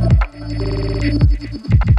mine, did you feel the warm sensation? When I held your heart with mine. Thank